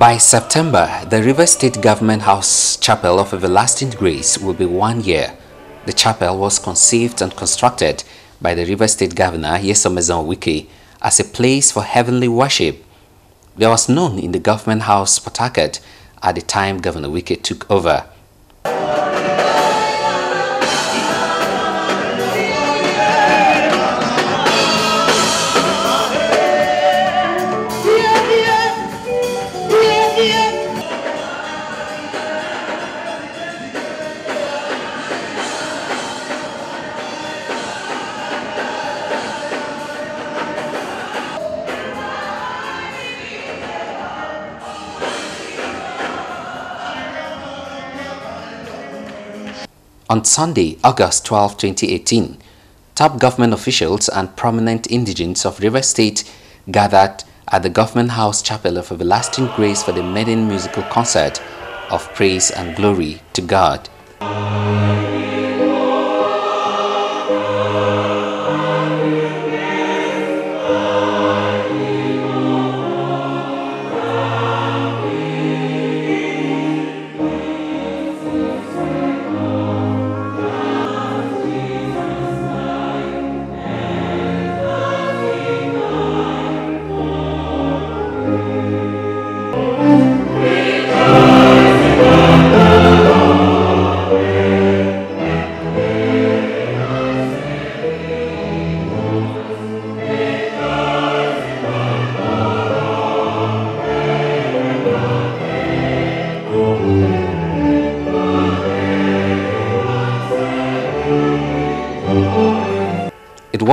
By September, the Rivers State Government House Chapel of Everlasting Grace will be one year. The chapel was conceived and constructed by the Rivers State Governor Nyesom Wike as a place for heavenly worship. There was none in the Government House Port at the time Governor Wike took over. On Sunday, August 12, 2018, top government officials and prominent indigents of Rivers State gathered at the Government House Chapel of Everlasting Grace for the maiden musical concert of praise and glory to God.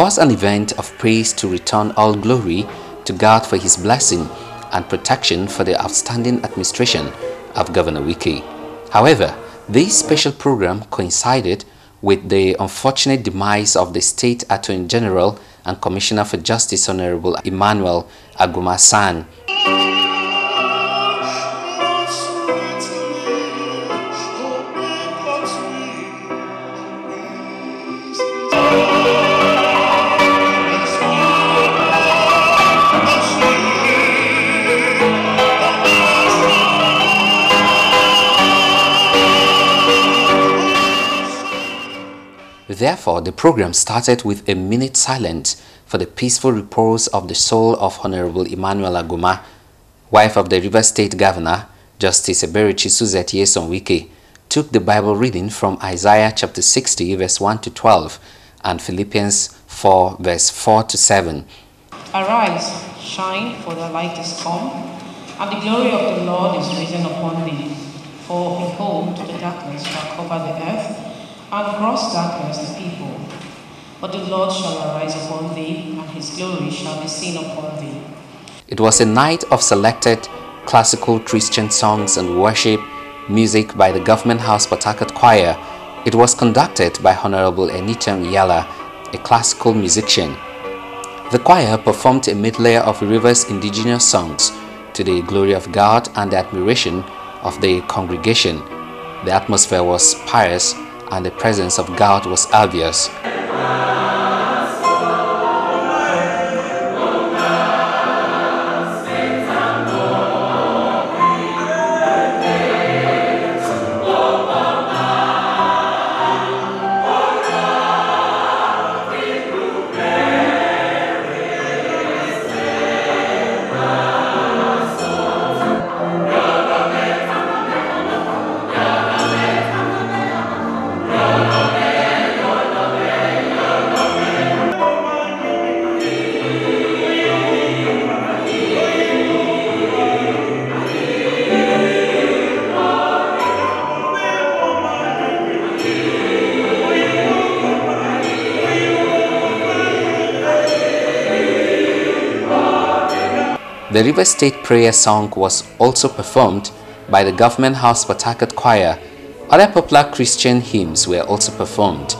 Was an event of praise to return all glory to God for his blessing and protection for the outstanding administration of Governor Wike. However, this special program coincided with the unfortunate demise of the State Attorney General and Commissioner for Justice Honorable Emmanuel Aguma Therefore, the program started with a minute silence for the peaceful repose of the soul of Honorable Emmanuel Aguma, wife of the Rivers State Governor, Justice Eberechi Suzette Nyesom Wike, took the Bible reading from Isaiah chapter 60 verse 1 to 12 and Philippians 4 verse 4 to 7. Arise, shine, for the light is come, and the glory of the Lord is risen upon thee. For behold, the darkness shall cover the earth, and gross darkness the people. But the Lord shall arise upon thee, and his glory shall be seen upon thee. It was a night of selected classical Christian songs and worship, music by the Government House Harcourt Choir. It was conducted by Honorable Enitem Yala, a classical musician. The choir performed a medley of Rivers indigenous songs to the glory of God and the admiration of the congregation. The atmosphere was pious and the presence of God was obvious. The Rivers State Prayer Song was also performed by the Government House Port Choir. Other popular Christian hymns were also performed.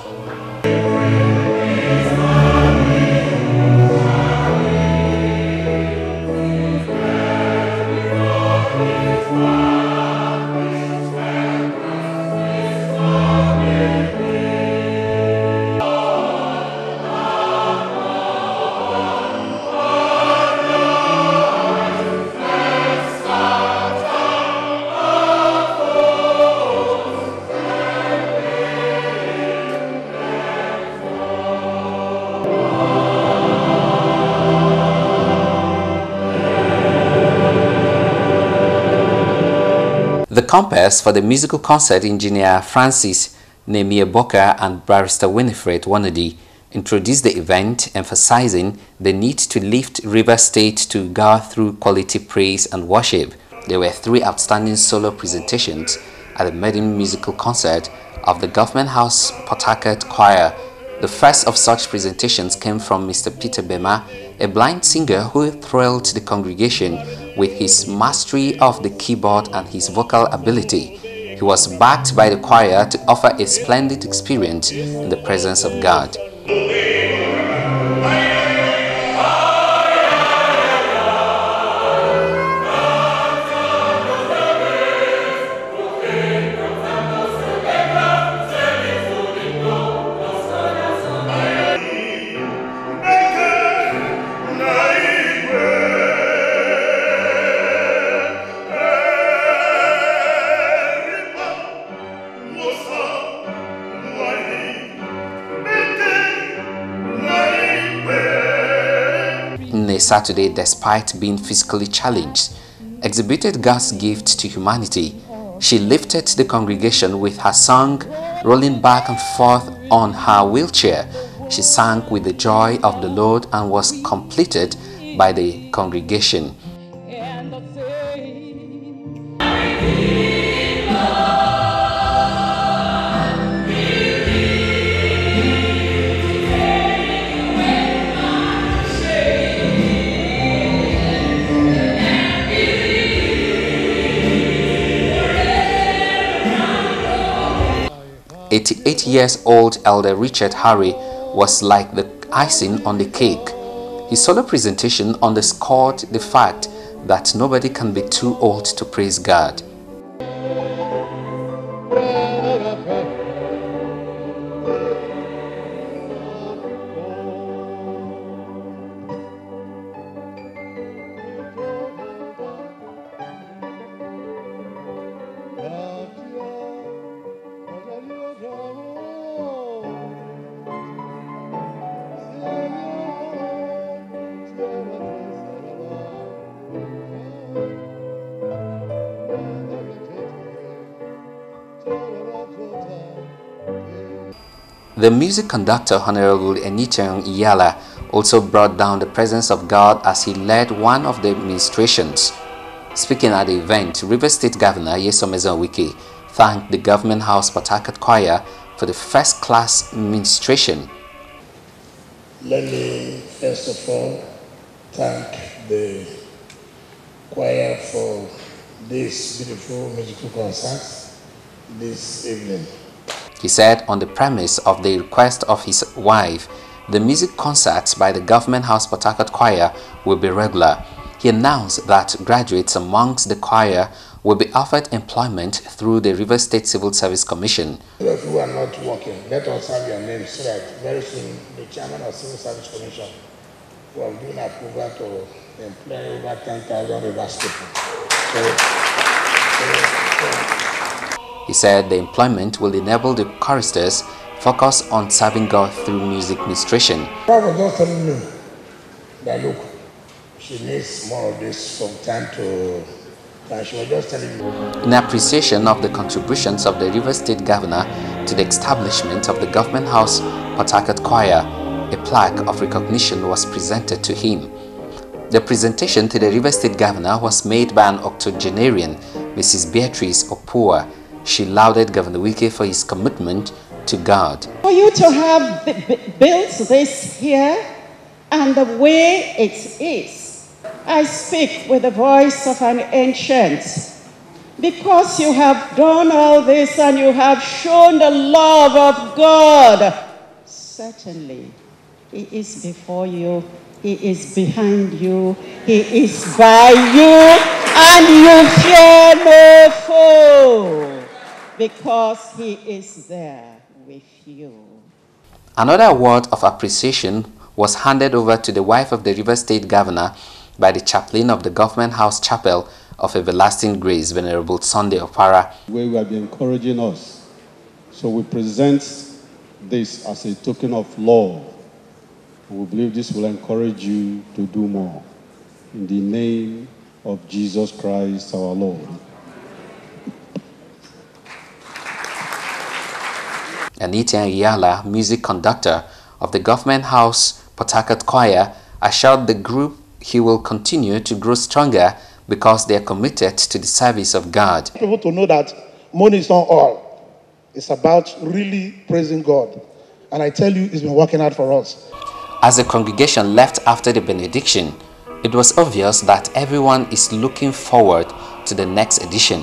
Compass for the musical concert, engineer Francis Nemia Boka and barrister Winifred Wanadi introduced the event, emphasizing the need to lift Rivers State to God through quality praise and worship. There were three outstanding solo presentations at the maiden musical concert of the Government House Port Choir. The first of such presentations came from Mr. Peter Bema, a blind singer who thrilled the congregation with his mastery of the keyboard and his vocal ability. He was backed by the choir to offer a splendid experience in the presence of God. Saturday despite being physically challenged, exhibited God's gift to humanity. She lifted the congregation with her song, rolling back and forth on her wheelchair. She sang with the joy of the Lord and was completed by the congregation. 88 years old Elder Richard Harry was like the icing on the cake. His solo presentation underscored the fact that nobody can be too old to praise God. The music conductor Honorable Enicheng Iyala also brought down the presence of God as he led one of the ministrations. Speaking at the event, Rivers State Governor Nyesom Wike thanked the Government House Harcourt Choir for the first-class ministration. Let me first of all thank the choir for this beautiful musical concert this evening. He said on the premise of the request of his wife, the music concerts by the Government House Harcourt Choir will be regular. He announced that graduates amongst the choir will be offered employment through the Rivers State Civil Service Commission. If you are not working, let us have your names so that very soon the chairman of Civil Service Commission will give approval to employ over 10,000 River people. So, so, so, he said the employment will enable the choristers focus on serving God through music ministration. just telling me that look, she needs more of this from time to she was just telling me. In appreciation of the contributions of the Rivers State Governor to the establishment of the Government House Port Choir, a plaque of recognition was presented to him. The presentation to the Rivers State Governor was made by an octogenarian, Mrs. Beatrice Opua, she lauded Governor Wike for his commitment to God. For you to have built this here and the way it is, I speak with the voice of an ancient. Because you have done all this and you have shown the love of God, certainly He is before you, He is behind you, He is by you, and you fear no foe because he is there with you. Another award of appreciation was handed over to the wife of the Rivers State Governor by the chaplain of the Government House Chapel of Everlasting Grace, Venerable Sunday Opara. Where will be encouraging us. So we present this as a token of love. We believe this will encourage you to do more. In the name of Jesus Christ our Lord. Anita Yala, music conductor of the Government House Port Choir, assured the group he will continue to grow stronger because they are committed to the service of God. People to know that money is not all. It's about really praising God. And I tell you, it's been working out for us. As the congregation left after the benediction, it was obvious that everyone is looking forward to the next edition.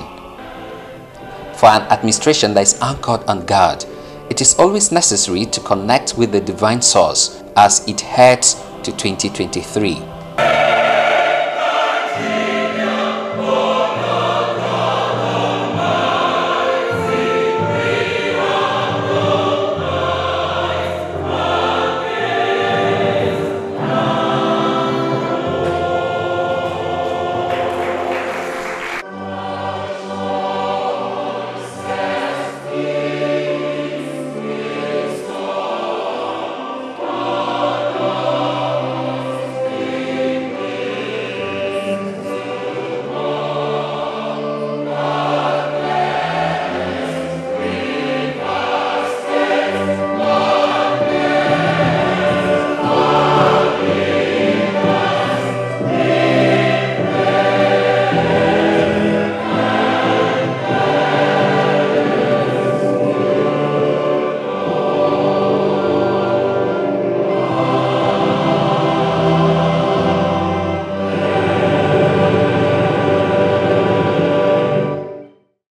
For an administration that is anchored on God, it is always necessary to connect with the divine source as it heads to 2023.